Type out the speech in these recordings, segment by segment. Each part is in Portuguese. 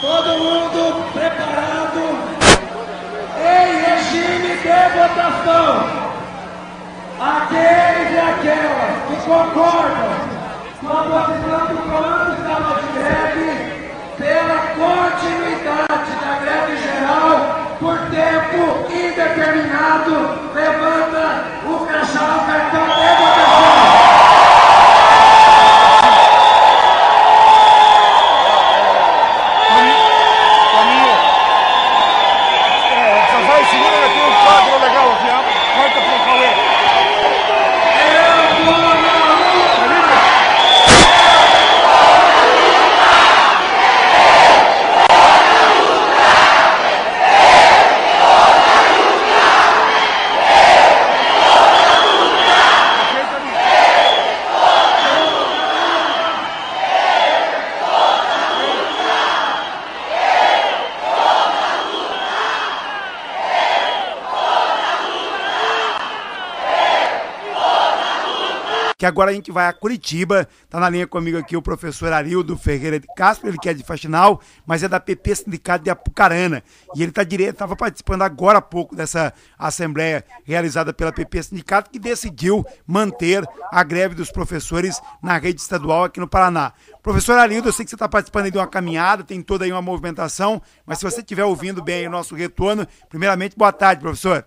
Todo mundo preparado? Em regime de votação. Aqueles e aquelas que concordam com a posição do Estadual de Greve pela continuidade da greve geral por tempo indeterminado, levanta o crachá, o cartão de votação. Toninho. É, só vai segura que tem um quadro legal aqui, ó. Corta pro Cauê. Que agora a gente vai a Curitiba. Tá na linha comigo aqui o professor Arildo Ferreira de Castro, ele que é de Faxinal, mas é da PP Sindicato de Apucarana. E ele tá direto, estava participando agora há pouco dessa assembleia realizada pela PP Sindicato, que decidiu manter a greve dos professores na rede estadual aqui no Paraná. Professor Arildo, eu sei que você está participando de uma caminhada, tem toda aí uma movimentação, mas se você estiver ouvindo bem o nosso retorno, primeiramente, boa tarde, professor.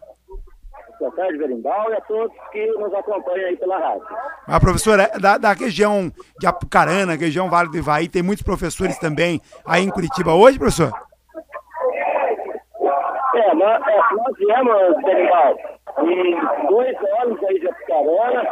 Boa tarde, Berimbau, e a todos que nos acompanham aí pela rádio. A professora, é da, da região de Apucarana, região Vale do Ivaí, tem muitos professores também aí em Curitiba hoje, professor? É, nós, é, nós viemos, Berimbau, em dois anos aí de Apucarana,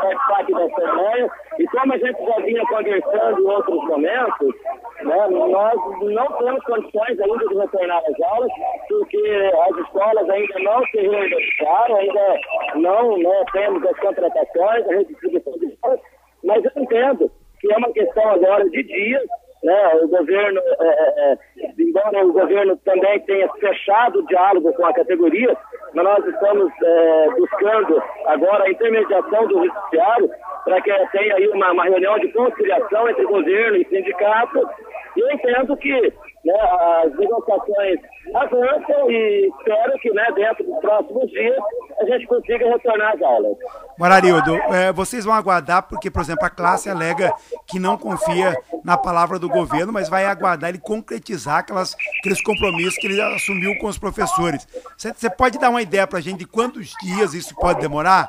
participar aqui da Assembleia, e como a gente já vinha conversando em outros momentos, né, nós não temos condições ainda de retornar às aulas, porque as escolas ainda não se reorganizaram, ainda não né, temos as contratações, a redistribuição de escolas, mas eu entendo que é uma questão agora de dias, né, o governo, é, é, embora o governo também tenha fechado o diálogo com a categoria, mas nós estamos é, buscando agora a intermediação do judiciário para que tenha aí uma, uma reunião de conciliação entre governo e sindicato. Eu entendo que né, as negociações avançam e espero que né, dentro dos próximos dias a gente consiga retornar às aulas. Morarildo, é, vocês vão aguardar, porque, por exemplo, a classe alega que não confia na palavra do governo, mas vai aguardar ele concretizar aquelas, aqueles compromissos que ele assumiu com os professores. Você pode dar uma ideia para a gente de quantos dias isso pode demorar?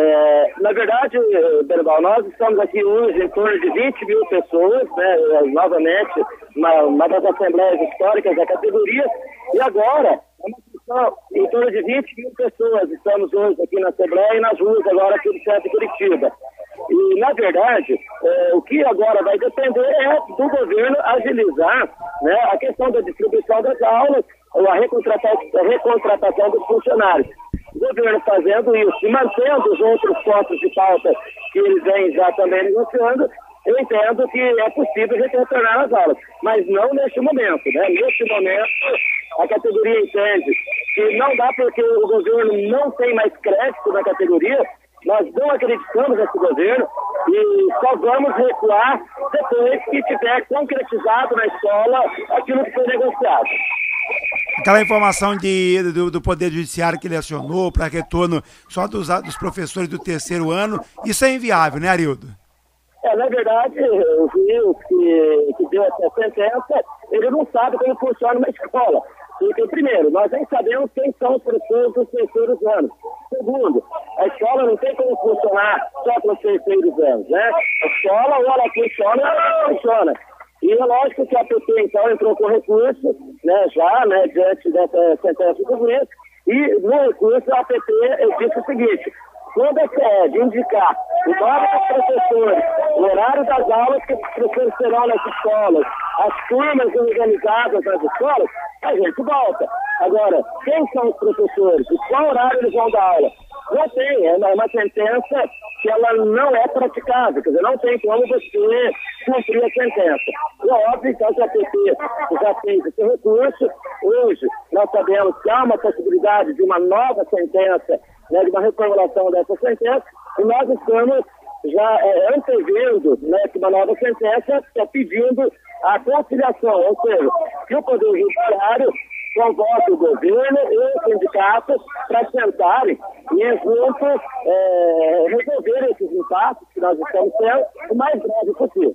É, na verdade, Berbal, nós estamos aqui hoje em torno de 20 mil pessoas, né, novamente, uma, uma das assembleias históricas da categoria, e agora, é em torno de 20 mil pessoas. Estamos hoje aqui na Assembleia e nas ruas agora aqui do centro de Curitiba. E, na verdade, é, o que agora vai depender é do governo agilizar né, a questão da distribuição das aulas, ou a recontratação, a recontratação dos funcionários o governo fazendo isso e mantendo os outros pontos de pauta que eles vêm já também negociando, eu entendo que é possível retornar às aulas, mas não neste momento. Né? Neste momento, a categoria entende que não dá porque o governo não tem mais crédito na categoria, nós não acreditamos nesse governo e só vamos recuar depois que tiver concretizado na escola aquilo que foi negociado. Aquela informação de, do, do Poder Judiciário que ele acionou para retorno só dos, dos professores do terceiro ano, isso é inviável, né, Arildo? É, na verdade, o juiz que, que deu essa sentença, ele não sabe como funciona uma escola. Porque, primeiro, nós nem sabemos quem são os professores dos terceiros anos. Segundo, a escola não tem como funcionar só para os terceiros anos, né? A escola, ou ela funciona, ou ela não funciona. E é lógico que a PT, então, entrou com recurso, né, já, né, diante dessa sentença do juiz, e no recurso a PT disse o seguinte, quando a SED indicar o nome dos professores, o horário das aulas que os professores terão nas escolas, as turmas organizadas nas escolas, a gente volta. Agora, quem são os professores? E qual horário eles vão dar aula? Não tem, é uma sentença que ela não é praticável, quer dizer, não tem como você cumprir a sentença. E é óbvio, então, que a PT já fez esse recurso. Hoje, nós sabemos que há uma possibilidade de uma nova sentença, né, de uma reformulação dessa sentença, e nós estamos já é, antevendo né, que uma nova sentença está pedindo a conciliação, ou seja, que o Poder Judiciário convoque o governo e o sindicato para sentarem e juntos é, resolver esses impasses que nós estamos tendo o mais breve possível.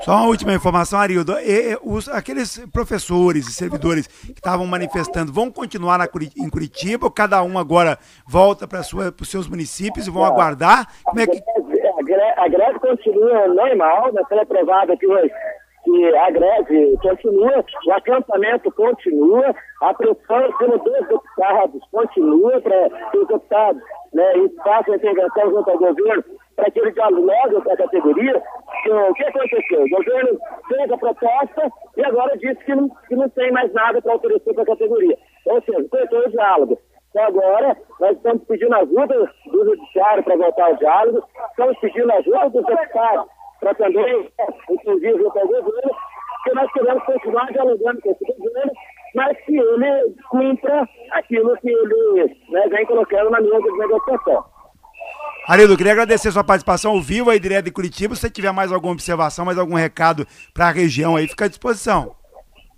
Só uma última informação, Arildo. E, os, aqueles professores e servidores que estavam manifestando vão continuar na, em Curitiba ou cada um agora volta para os seus municípios e vão aguardar? Como é que... a, greve, a greve continua normal, vai ser aprovada aqui hoje que a greve continua, o acampamento continua, a pressão pelos dois deputados continua para que os deputados né, façam a intervenção junto ao governo para que ele dialogue com a categoria. O que aconteceu? O governo fez a proposta e agora disse que não, que não tem mais nada para oferecer para a categoria. Ou seja, cortou o diálogo. Então agora nós estamos pedindo ajuda do judiciário para voltar ao diálogo, estamos pedindo ajuda dos deputados para também, inclusive, junto ao governo, nós queremos continuar dialogando com esse governo, mas que ele cumpra aquilo que ele né, vem colocando na mesa de negociação. Arido, queria agradecer sua participação ao vivo aí direto de Curitiba. Se você tiver mais alguma observação, mais algum recado para a região aí, fica à disposição.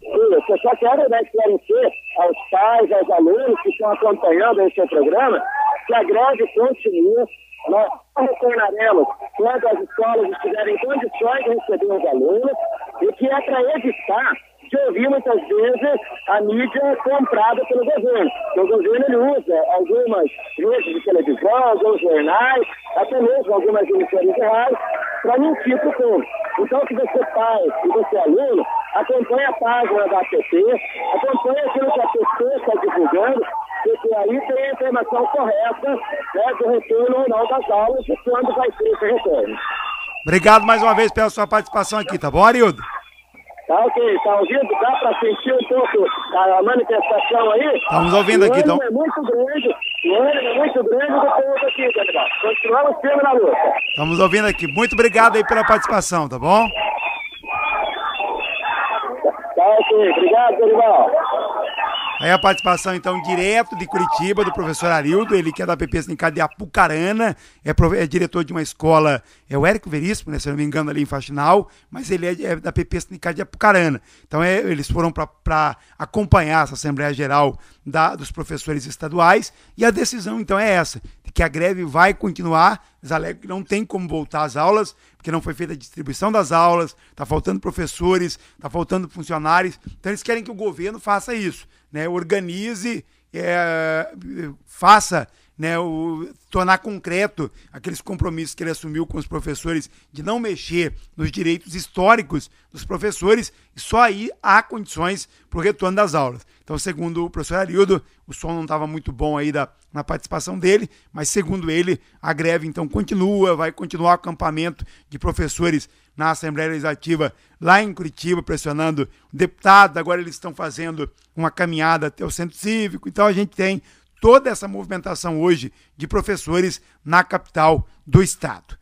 Eu só quero né, esclarecer aos pais, aos alunos que estão acompanhando esse programa, que a greve continua, nós retornaremos quando as escolas estiverem em condições de receber os alunos e que é para evitar de ouvir muitas vezes a mídia comprada pelo governo. O governo ele usa algumas redes de televisão, alguns jornais, até mesmo algumas emissoras de rádio, para mentir para o povo. Então, se você pai e você aluno, acompanhe a página da APT, acompanhe aquilo que a APT está divulgando, porque aí tem a informação correta né, do retorno ou não das aulas e quando vai ser esse retorno. Obrigado mais uma vez pela sua participação aqui, tá bom, Arildo? Tá ok, tá ouvindo? Dá para sentir um pouco a manifestação aí? Estamos ouvindo aqui, então. O é muito grande, o ânimo é muito grande do povo aqui, candidato. Continuamos firme na luta. Estamos ouvindo aqui. Muito obrigado aí pela participação, tá bom? Tá ok, obrigado, Dorival. Aí a participação, então, direto de Curitiba, do professor Arildo, ele que é da PP Sindicato de Apucarana, é, é, diretor de uma escola, é o Érico Veríssimo, né, se não me engano, ali em Faxinal, mas ele é, é da PP Sindicato de Apucarana. Então, é, eles foram para acompanhar essa Assembleia Geral da, dos professores estaduais, e a decisão, então, é essa, que a greve vai continuar, eles alegam que não tem como voltar às aulas, porque não foi feita a distribuição das aulas, está faltando professores, está faltando funcionários, então eles querem que o governo faça isso né, organize, é, faça né, o, tornar concreto aqueles compromissos que ele assumiu com os professores de não mexer nos direitos históricos dos professores, e só aí há condições para o retorno das aulas. Então, segundo o professor Arildo, o som não estava muito bom aí da, na participação dele, mas segundo ele, a greve então continua, vai continuar o acampamento de professores na Assembleia Legislativa lá em Curitiba, pressionando deputados. Agora eles estão fazendo uma caminhada até o centro cívico. Então a gente tem toda essa movimentação hoje de professores na capital do estado.